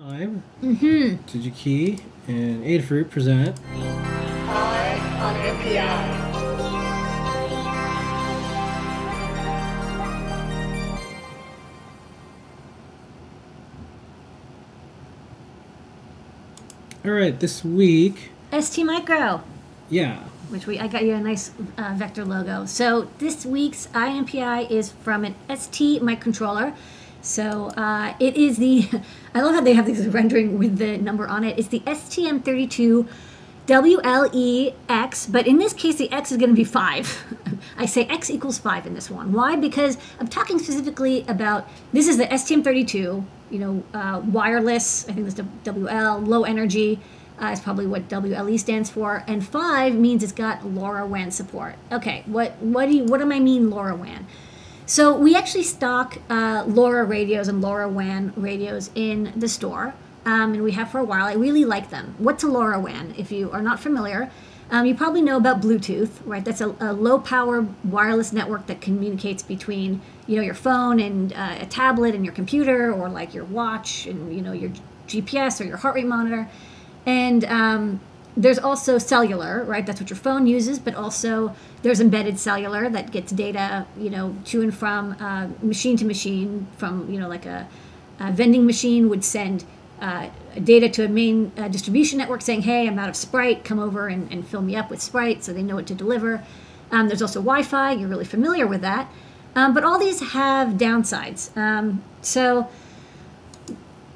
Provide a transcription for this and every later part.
Time. Mm-hmm. DigiKey and Adafruit present. Live on NPI. All right, this week, ST Micro, yeah, which we I got you a nice uh, vector logo. So this week's INPI is from an ST microcontroller. So uh, it is the I love how they have this rendering with the number on it. It's the STM32 WLEX, but in this case the X is going to be five. I say X equals five in this one. Why? Because I'm talking specifically about this is the STM32. You know, uh, wireless. I think that's WL, low energy. Uh, is probably what WLE stands for, and five means it's got LoRaWAN support. Okay, what what do you, what do I mean LoRaWAN? So we actually stock uh, radios and LoRaWAN radios in the store, um, and we have for a while. I really like them. What's a LoRaWAN? If you are not familiar, um, you probably know about Bluetooth, right? That's a, a, low power wireless network that communicates between you know your phone and uh, a tablet and your computer, or like your watch and you know your GPS or your heart rate monitor. And um, there's also cellular, right? That's what your phone uses, but also there's embedded cellular that gets data, you know, to and from uh, machine to machine. From you know, like a, a vending machine would send uh, data to a main uh, distribution network saying, "Hey, I'm out of Sprite. Come over and, and, fill me up with Sprite," so they know what to deliver. Um, there's also Wi-Fi. You're really familiar with that, um, but all these have downsides. Um, so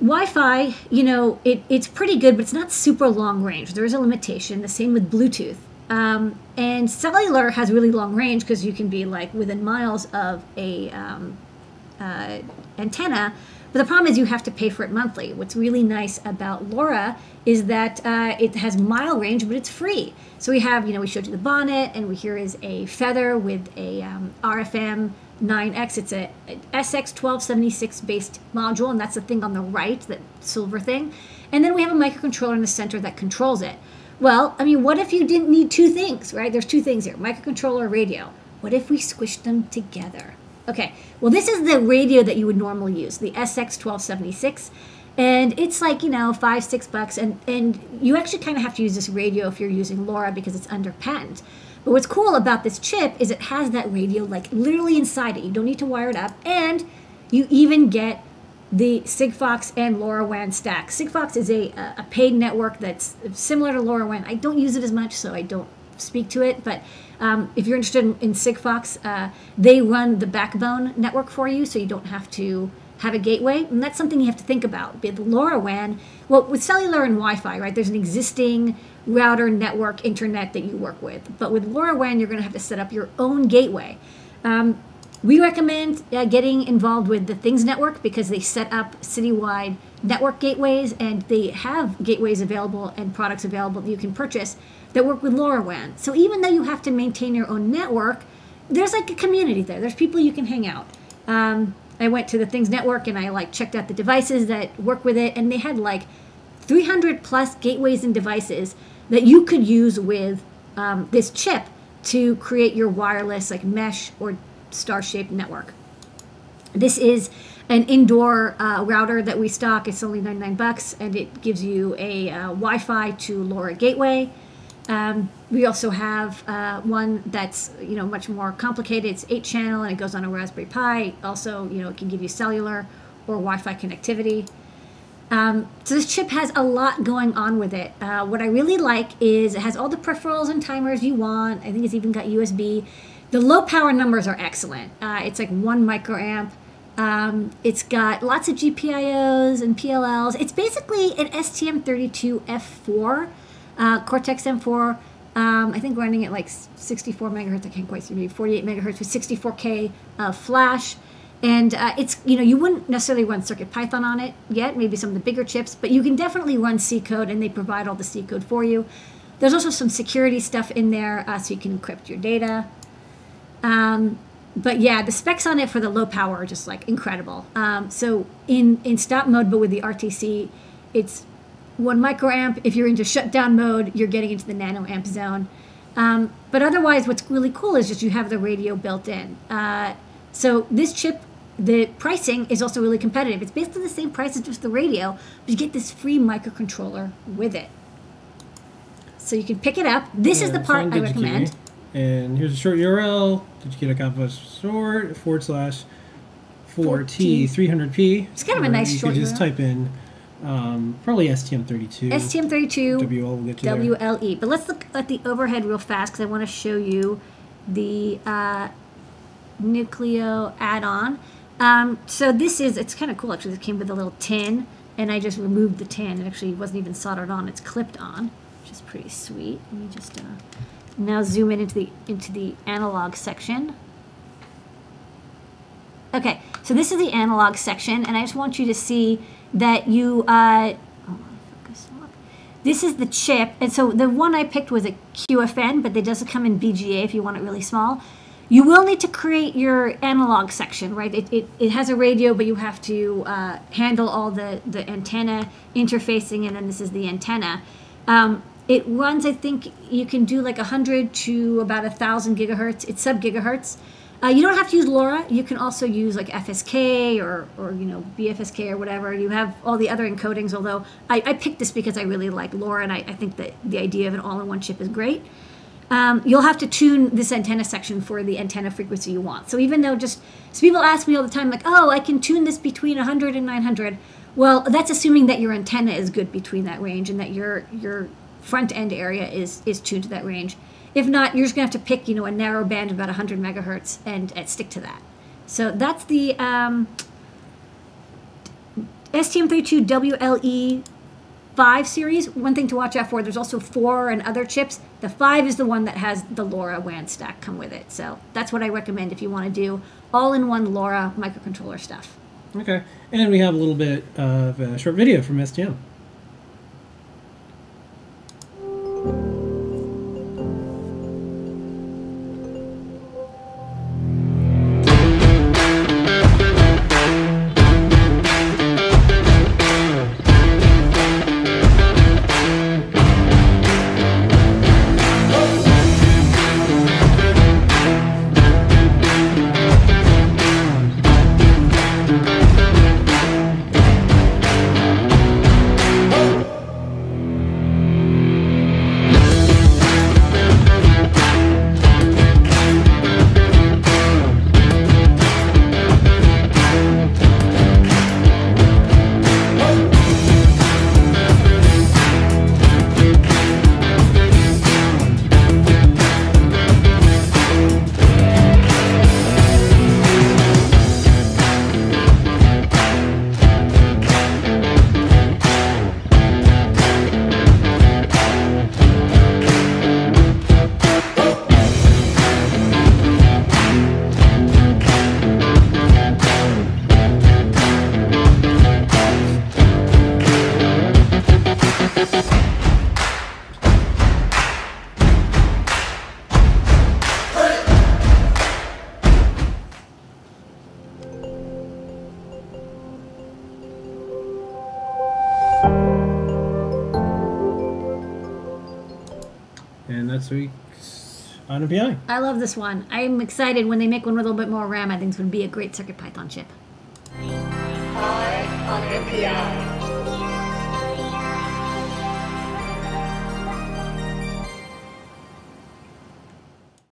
Wi-Fi, you know, it, it's pretty good, but it's not super long range. There is a limitation. The same with Bluetooth. Um, and cellular has really long range because you can be like within miles of a um, uh, antenna. But the problem is you have to pay for it monthly. What's really nice about LoRa is that uh, it has mile range, but it's free. So we have, you know, we showed you the bonnet, and we, here is a feather with a um, RFM 9X. It's a, a SX1276 based module, and that's the thing on the right, that silver thing. And then we have a microcontroller in the center that controls it. Well, I mean, what if you didn't need two things, right? There's two things here microcontroller, radio. What if we squished them together? Okay, well, this is the radio that you would normally use, the SX1276. And it's like, you know, five, six bucks. And, and you actually kind of have to use this radio if you're using LoRa because it's under patent. But what's cool about this chip is it has that radio like literally inside it. You don't need to wire it up. And you even get the Sigfox and LoRaWAN stack. Sigfox is a, a paid network that's similar to LoRaWAN. I don't use it as much, so I don't speak to it. But um, if you're interested in, in Sigfox, uh, they run the backbone network for you, so you don't have to have a gateway. And that's something you have to think about. With LoRaWAN, well, with cellular and Wi-Fi, right? There's an existing router, network, internet that you work with. But with LoRaWAN, you're going to have to set up your own gateway. Um, we recommend uh, getting involved with the Things Network because they set up citywide network gateways and they have gateways available and products available that you can purchase that work with LoRaWAN. So even though you have to maintain your own network, there's like a community there. There's people you can hang out. Um, I went to the Things Network and I like checked out the devices that work with it, and they had like 300 plus gateways and devices that you could use with um, this chip to create your wireless like mesh or star-shaped network. This is an indoor uh, router that we stock. It's only 99 bucks, and it gives you a uh, Wi-Fi to LoRa gateway. Um, we also have uh, one that's you know much more complicated. It's eight channel and it goes on a Raspberry Pi. Also, you know, it can give you cellular or Wi-Fi connectivity. Um, so this chip has a lot going on with it. Uh, what I really like is it has all the peripherals and timers you want. I think it's even got USB. The low power numbers are excellent. Uh, it's like one microamp. Um, it's got lots of GPIOs and PLLs. It's basically an STM32F4, uh, Cortex M4. Um, I think running at like 64 megahertz. I can't quite see, maybe 48 megahertz with 64K uh, flash. And uh, it's, you know, you wouldn't necessarily run CircuitPython on it yet, maybe some of the bigger chips, but you can definitely run C code and they provide all the C code for you. There's also some security stuff in there uh, so you can encrypt your data. Um, but yeah, the specs on it for the low power are just like incredible. Um, so in, in stop mode, but with the RTC, it's one microamp. If you're into shutdown mode, you're getting into the nanoamp zone. Um, but otherwise, what's really cool is just you have the radio built in. Uh, so this chip the pricing is also really competitive. It's basically the same price as just the radio, but you get this free microcontroller with it. So you can pick it up. This is the part I recommend. And here's a short URL. Did you get a complex short forward slash 4T 300p? It's kind of a nice you short could just URL. type in um, probably STM32. STM32 WL you. WLE. E. But let's look at the overhead real fast because I want to show you the uh, Nucleo add-on. Um, so this is, it's kind of cool actually. It came with a little tin and I just removed the tin. It actually wasn't even soldered on. It's clipped on, which is pretty sweet. Let me just uh, now zoom in into the, into the analog section. Okay, so this is the analog section, and I just want you to see that you. Uh. This is the chip, and so the one I picked was a QFN, but it doesn't come in BGA if you want it really small. You will need to create your analog section, right? It, it, it has a radio, but you have to uh, handle all the, the antenna interfacing, and then this is the antenna. Um, it runs, I think you can do like 100 to about 1,000 gigahertz. It's sub gigahertz. Uh, you don't have to use LoRa. You can also use like FSK or, or you know BFSK or whatever. You have all the other encodings. Although I, I picked this because I really like LoRa and I, I think that the idea of an all-in-one chip is great. Um, you'll have to tune this antenna section for the antenna frequency you want. So even though just so people ask me all the time like, oh, I can tune this between 100 and 900. Well, that's assuming that your antenna is good between that range and that your your front end area is is tuned to that range. If not, you're just gonna have to pick, you know, a narrow band of about 100 megahertz and, and stick to that. So that's the um, STM32WLE 5 series. One thing to watch out for, there's also 4 and other chips. The 5 is the one that has the LoRa WAN stack come with it. So that's what I recommend if you want to do all-in-one LoRa microcontroller stuff. Okay, and we have a little bit of a short video from STM. And that's week's on NPI. I love this one. I'm excited when they make one with a little bit more RAM. I think this would be a great CircuitPython chip. Five on NPI.